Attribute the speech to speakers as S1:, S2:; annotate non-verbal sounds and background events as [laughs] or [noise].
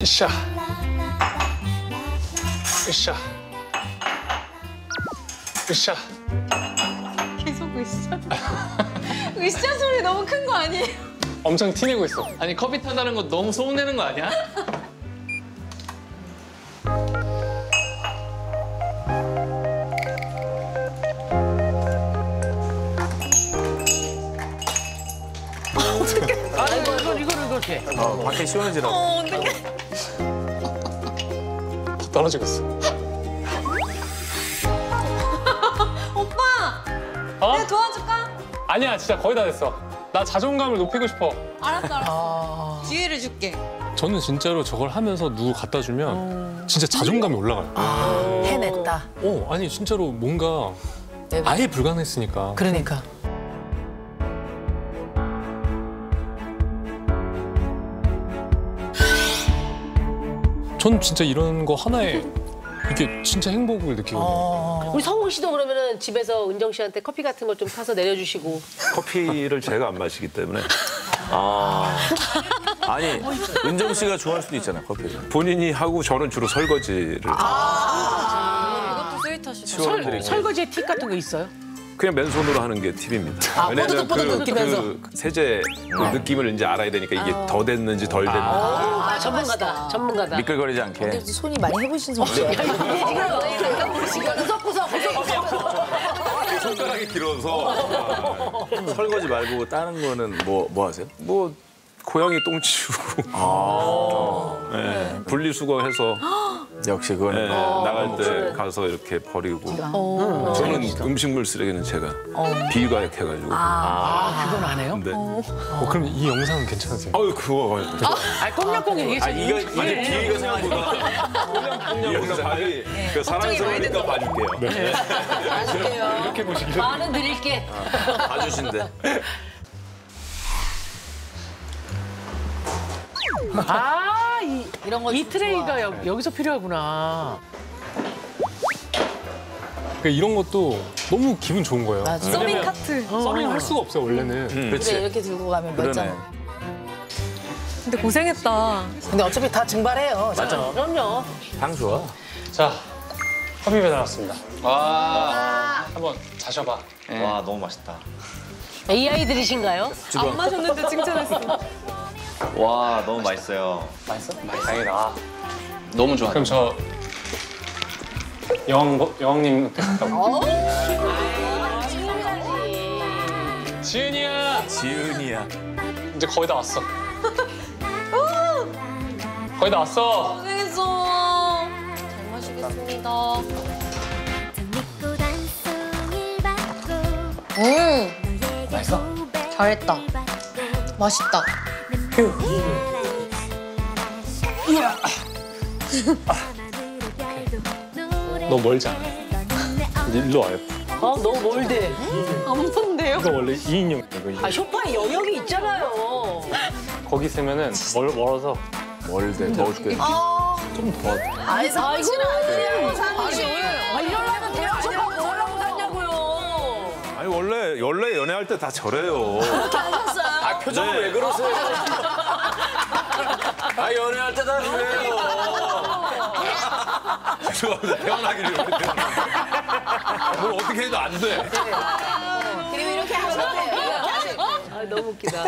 S1: 으쌰. 으쌰. 으쌰.
S2: 계속 으쌰. [laughs] 으쌰 소리 너무 큰 거 아니에요?
S1: 엄청 티내고 있어.
S3: 아니 커피 타다는 거 너무 소문내는 거 아니야? [laughs]
S4: 아이고 이걸 이거를 그렇게.
S5: 어, 밖에 시원해지라고.
S2: 어, 어떡해.
S1: 떨어지겠어. [laughs]
S2: 오빠!
S1: 어?
S2: 내가 도와줄까?
S1: 아니야, 진짜 거의 다 됐어. 나 자존감을 높이고 싶어.
S2: 알았어, 알았어. 기회를 줄게.
S1: 저는 진짜로 저걸 하면서 누구 갖다 주면 진짜 자존감이 올라가요.
S4: 해냈다.
S1: 어, 아니 진짜로 뭔가
S4: 네.
S1: 아예 불가능했으니까.
S4: 그러니까.
S1: 전 진짜 이런 거 하나에 [laughs] 이게 진짜 행복을 느끼거든요.
S4: 어.
S6: 우리 성훈 씨도 그러면은 집에서 은정 씨한테 커피 같은 거좀 타서 내려주시고
S5: 커피를 제가 안 마시기 때문에. 아. 아니, 은정 씨가 좋아할 수도 있잖아요, 커피를. 본인이 하고 저는 주로 설거지를
S2: 이것도 스윗하시다.
S5: 치워드리고.
S6: 설거지에 팁 같은 거 있어요?
S5: 그냥 맨손으로 하는 게 팁입니다.
S4: 아, 뽀득뽀득 느끼면서.
S5: 그 세제 그 느낌을 이제 알아야 되니까 이게 더 됐는지 덜 됐는지.
S6: 아, 전문가다. 전문가다.
S5: 미끌거리지 않게.
S7: 손이 많이 해보신 솜씨예요.
S6: 구석구석 구석구석.
S5: 손가락이 길어서. 설거지 말고 다른 거는 뭐 뭐 하세요? 뭐 고양이 똥 치우고. 네, 분리수거해서 역시 그건 네, 나갈 때 가서 이렇게 버리고. 저는 음식물 쓰레기는 제가 비위가 약해가지고.
S4: 아. 그건 안 해요?
S5: 네.
S1: 어, 그럼 이 영상은 괜찮으세요?
S5: 아유 그거
S4: 아 꽁냥꽁 얘기해.
S5: 아 이거 이게 비위가 생각보다. [laughs] 이 영상 그 사랑스러우니까 봐줄게요. 네.
S1: 이렇게 보시기로.
S6: 많은 드릴게.
S5: 봐주신대.
S4: 아 이
S7: 이런 거이좀
S4: 트레이가 여, 여기서 필요하구나.
S1: 그러니까 이런 것도 너무 기분 좋은 거예요.
S7: 맞아.
S2: 서빙 카트.
S1: 서빙 할 수가 없어요, 원래는.
S7: 그래
S5: 그렇지
S7: 이렇게 들고 가면 몇
S5: 그러네
S7: 장.
S2: 근데 고생했다.
S7: 근데 어차피 다 증발해요.
S5: 맞아
S6: 그럼요.
S5: 향 좋아
S1: 자, 커피 배달 왔습니다.
S3: 와.
S1: 한번 자셔봐.
S8: 와 너무 맛있다.
S6: AI들이신가요?
S2: 안 마셨는데 칭찬했어. [laughs]
S8: 와 너무 맛있어요.
S1: 맛있어? 다행이다.
S3: 너무 좋아.
S1: 그럼 저 여왕 여왕님 [laughs]
S7: 어?
S1: 지은이야
S5: 지은이야
S1: 이제 거의 다 왔어. 거의 다 왔어.
S2: 고생했어. 잘 마시겠습니다. 음,
S1: 맛있어?
S2: 잘했다. 맛있다.
S1: 너 멀지 않아? 이제 일로 와요.
S6: 어 너무 멀대.
S2: 안 본데요?
S1: 이거 원래 2인용 이거
S6: 아 쇼파에 영역이 있잖아요.
S1: 거기 있으면은 멀, 멀어서
S5: 멀대 더워 죽겠네
S7: 아니 상훈 씨는 아니에요. 상훈 씨.
S6: 아 이러려면 대학 쇼파 뭐라고 샀냐고요.
S5: 아니 원래 원래 연애할 때 다 저래요 [laughs]
S7: 하셨어요.
S5: 표정을 왜 그러세요 [laughs] 아 연애할 때 다 그래요 [laughs] 죄송합니다 태어나기를 이렇게 태어나 뭘 어떻게 해도 안 돼
S7: 그리고 이렇게 하셔도 돼요.
S6: 아 너무 웃기다.